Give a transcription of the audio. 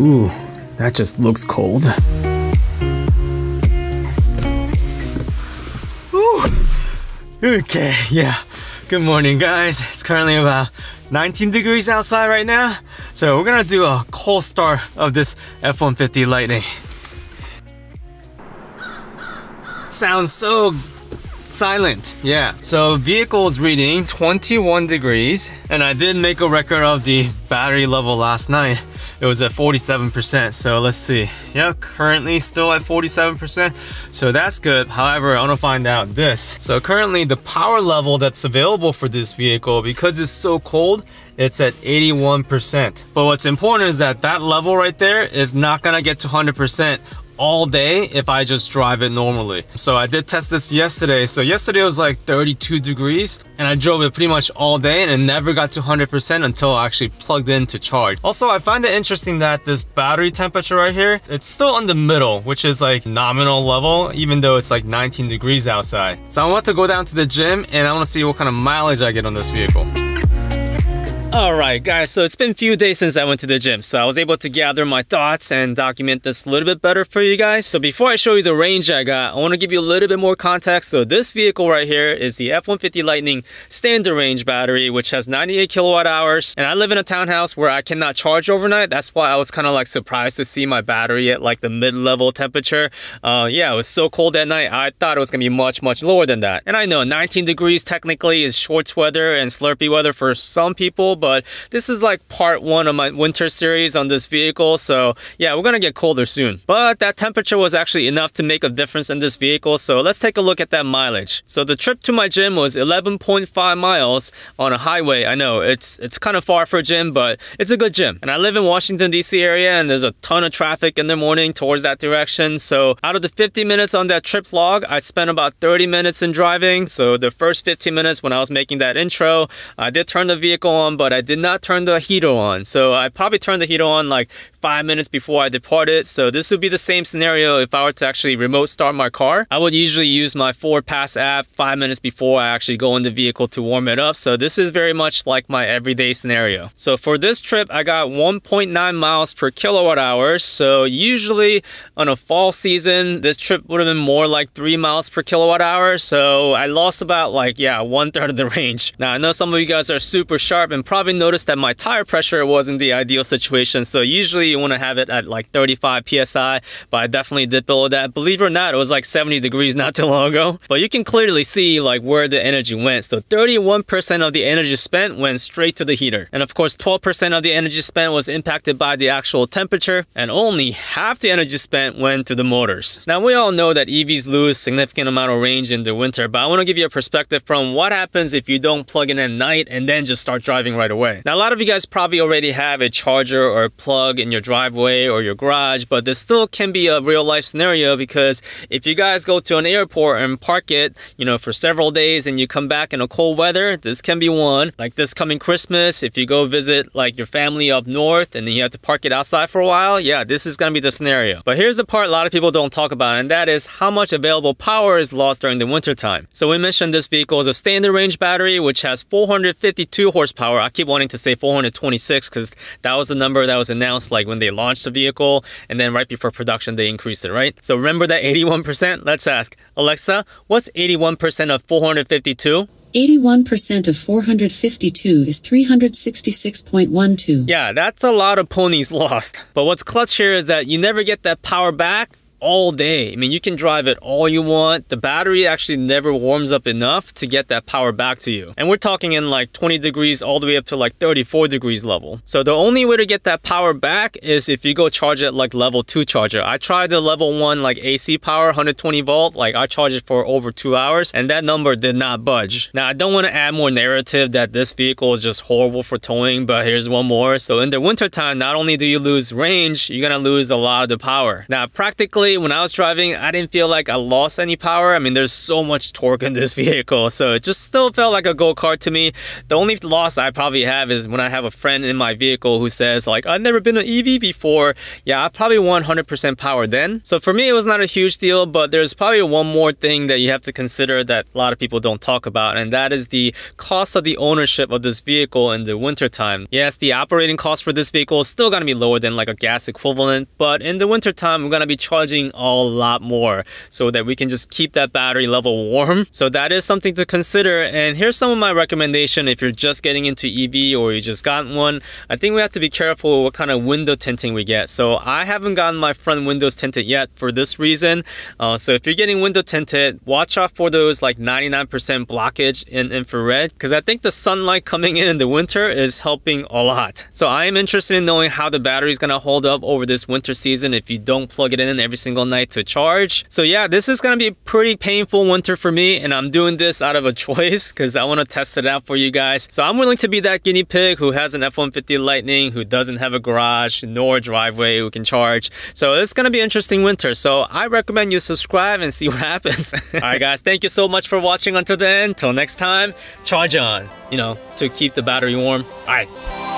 Ooh, that just looks cold. Ooh. Okay, yeah. Good morning, guys. It's currently about 19 degrees outside right now. So we're gonna do a cold start of this F-150 Lightning. Sounds so silent yeah so vehicle is reading 21 degrees and i did make a record of the battery level last night it was at 47%. So let's see. Yeah, currently still at 47%. So that's good. However, I want to find out this. So currently the power level that's available for this vehicle, because it's so cold, it's at 81%. But what's important is that that level right there is not gonna get to 100% all day if I just drive it normally. So I did test this yesterday. So yesterday was like 32 degrees and I drove it pretty much all day and it never got to 100% until I actually plugged in to charge. Also, I find it interesting that this battery temperature right here, it's still in the middle, which is like nominal level, even though it's like 19 degrees outside. So I want to go down to the gym and I want to see what kind of mileage I get on this vehicle. Alright guys, so it's been a few days since I went to the gym, so I was able to gather my thoughts and document this a little bit better for you guys. So before I show you the range I got, I want to give you a little bit more context. So this vehicle right here is the F-150 Lightning standard range battery, which has 98 kilowatt hours. And I live in a townhouse where I cannot charge overnight. That's why I was kind of like surprised to see my battery at like the mid-level temperature. Uh, yeah, it was so cold that night, I thought it was going to be much, much lower than that. And I know 19 degrees technically is shorts weather and Slurpee weather for some people, but this is like part one of my winter series on this vehicle. So yeah, we're gonna get colder soon. But that temperature was actually enough to make a difference in this vehicle. So let's take a look at that mileage. So the trip to my gym was 11.5 miles on a highway. I know it's it's kind of far for a gym, but it's a good gym. And I live in Washington DC area and there's a ton of traffic in the morning towards that direction. So out of the 50 minutes on that trip log, I spent about 30 minutes in driving. So the first 15 minutes when I was making that intro, I did turn the vehicle on, but I did not turn the heater on. So I probably turned the heater on like five minutes before I departed. So this would be the same scenario if I were to actually remote start my car. I would usually use my FordPass app five minutes before I actually go in the vehicle to warm it up. So this is very much like my everyday scenario. So for this trip, I got 1.9 miles per kilowatt hour. So usually on a fall season, this trip would have been more like three miles per kilowatt hour. So I lost about like, yeah, one third of the range. Now I know some of you guys are super sharp and probably noticed that my tire pressure wasn't the ideal situation. So usually you want to have it at like 35 psi, but I definitely did below that. Believe it or not, it was like 70 degrees not too long ago. But you can clearly see like where the energy went. So 31% of the energy spent went straight to the heater. And of course, 12% of the energy spent was impacted by the actual temperature, and only half the energy spent went to the motors. Now, we all know that EVs lose significant amount of range in the winter, but I want to give you a perspective from what happens if you don't plug in at night and then just start driving right away. Now, a lot of you guys probably already have a charger or a plug in your driveway or your garage, but this still can be a real life scenario because if you guys go to an airport and park it, you know, for several days and you come back in a cold weather, this can be one. Like this coming Christmas, if you go visit like your family up north and then you have to park it outside for a while, yeah, this is gonna be the scenario. But here's the part a lot of people don't talk about, and that is how much available power is lost during the winter time. So we mentioned this vehicle is a standard range battery, which has 452 horsepower. I keep wanting to say 426 because that was the number that was announced like when they launched the vehicle, and then right before production, they increased it, right? So remember that 81%? Let's ask, Alexa, what's 81% of 452? 81% of 452 is 366.12. Yeah, that's a lot of ponies lost. But what's clutch here is that you never get that power back all day. I mean, you can drive it all you want. The battery actually never warms up enough to get that power back to you. And we're talking in like 20 degrees all the way up to like 34 degrees level. So the only way to get that power back is if you go charge it like level 2 charger. I tried the level 1 like AC power 120 volt. Like I charged it for over 2 hours and that number did not budge. Now I don't want to add more narrative that this vehicle is just horrible for towing, but here's one more. So in the wintertime, not only do you lose range, you're gonna lose a lot of the power. Now practically when I was driving, I didn't feel like I lost any power. I mean, there's so much torque in this vehicle, so it just still felt like a go-kart to me. The only loss I probably have is when I have a friend in my vehicle who says like, I've never been an EV before. Yeah, I probably won 100% power then. So for me, it was not a huge deal, but there's probably one more thing that you have to consider that a lot of people don't talk about, and that is the cost of the ownership of this vehicle in the wintertime. Yes, the operating cost for this vehicle is still gonna be lower than like a gas equivalent, but in the wintertime, we're gonna be charging a lot more so that we can just keep that battery level warm. So that is something to consider. And here's some of my recommendation if you're just getting into EV or you just got one. I think we have to be careful what kind of window tinting we get. So I haven't gotten my front windows tinted yet for this reason. Uh, so if you're getting window tinted, watch out for those like 99% blockage in infrared because I think the sunlight coming in in the winter is helping a lot. So I am interested in knowing how the battery is going to hold up over this winter season if you don't plug it in every single night to charge. So yeah, this is to be a pretty painful winter for me and I'm doing this out of a choice because I want to test it out for you guys. So I'm willing to be that guinea pig who has an F-150 Lightning, who doesn't have a garage nor driveway who can charge. So it's to be interesting winter. So I recommend you subscribe and see what happens. All right guys, thank you so much for watching until then. Till next time, charge on, you know, to keep the battery warm. All right.